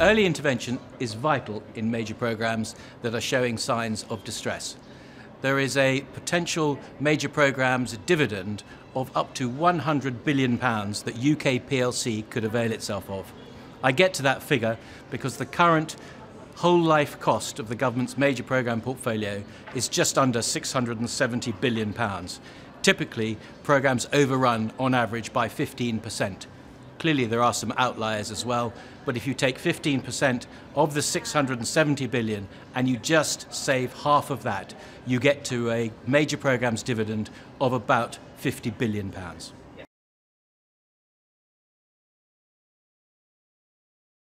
Early intervention is vital in major programs that are showing signs of distress. There is a potential major programs dividend of up to 100 billion pounds that UK PLC could avail itself of. I get to that figure because the current whole life cost of the government's major programme portfolio is just under 670 billion pounds. Typically, programmes overrun on average by 15%. Clearly, there are some outliers as well, but if you take 15% of the 670 billion and you just save half of that, you get to a major programs dividend of about 50 billion pounds.